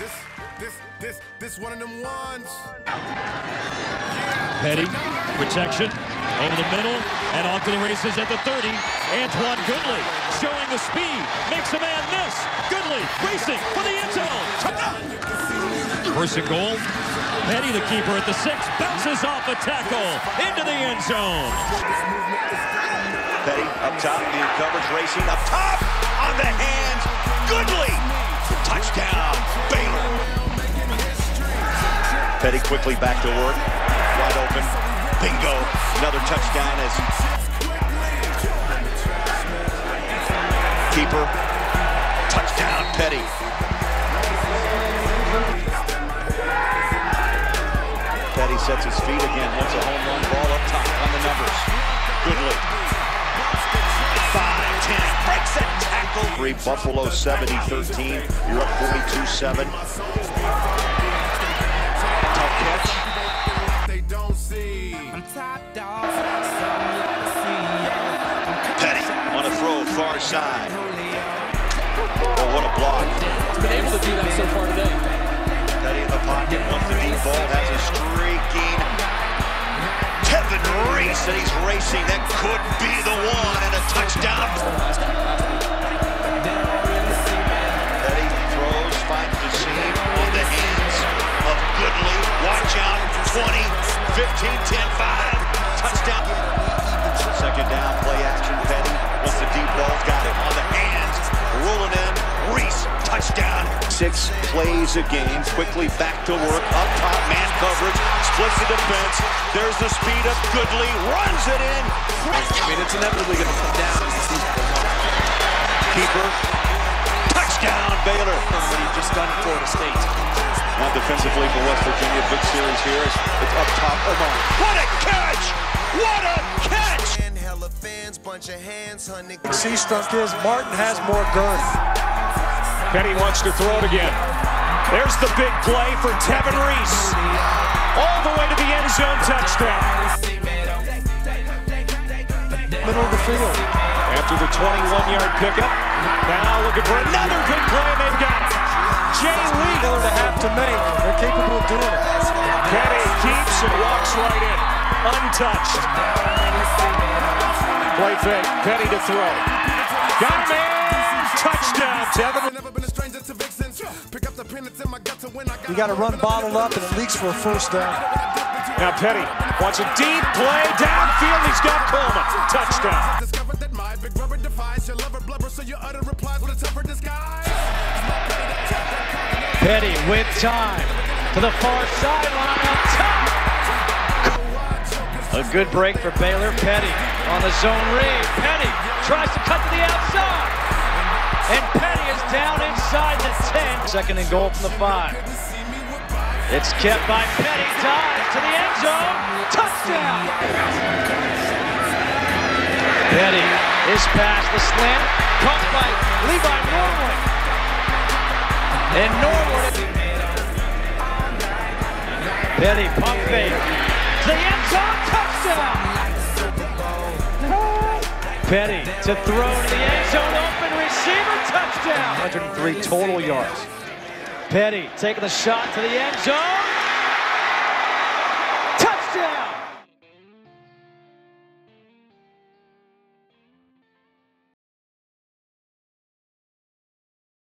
This, this, this, this one of them ones. Petty, protection, over the middle, and off to the races at the 30. Antwan Goodley showing the speed, makes a man miss. Goodley racing for the end zone. First and goal. Petty, the keeper at the six, bounces off a tackle into the end zone. Petty up top, in coverage, racing up top, on the hands, Goodley. Petty quickly back to work, wide open, bingo. Another touchdown as keeper, touchdown, Petty. Petty sets his feet again, wants a home run ball up top on the numbers. Five, ten, breaks that tackle. Three, Buffalo 70-13. You're up 42-7. Petty on a throw, far side. Oh, what a block. He's been able to do that so far today. Petty in the pocket, wants the deep ball, has a streaking. Kevin Reese, and he's racing. That could be the one, and a touchdown. 15, 10, 5. Touchdown. Second down, play action. Petty wants the deep ball, got it on the hands, rolling in. Reese, touchdown. Six plays a game, quickly back to work, up top, man coverage, splits the defense. There's the speed of Goodley, runs it in. I mean, it's inevitably going to come down. Keeper, touchdown, Baylor. What he just done Florida State. Now defensively for West Virginia, big series here. It's, it's up top, oh, Omar. What a catch! What a catch! Hella fans, bunch of hands, honey. C stunt is Martin has more girth. Petty wants to throw it again. There's the big play for Tevin Reese. All the way to the end zone touchdown. Middle of the field. After the 21-yard pickup, now looking for another big play, and they've got it. Jay Lee to have to make. They're capable of doing it. Petty keeps and walks right in. Untouched. Play fake. Petty to throw. Got a man. Touchdown, Tevin. Never been a stranger to vixens. Pick up the pen in my gut to when I got You got to run bottled up, and it leaks for a first down. Now Petty wants a deep play downfield. He's got Coleman. Touchdown. Petty with time to the far sideline up top. A good break for Baylor. Petty on the zone read. Petty tries to cut to the outside. And Petty is down inside the 10. Second and goal from the 5. It's kept by Petty. Dives to the end zone. Touchdown. Petty is past the slant. Caught by Levi Norwood. And Norwood. Petty pump fake. To the end zone. Touchdown. Petty to throw to the end zone. Open receiver. Touchdown. 103 total yards. Petty taking the shot to the end zone.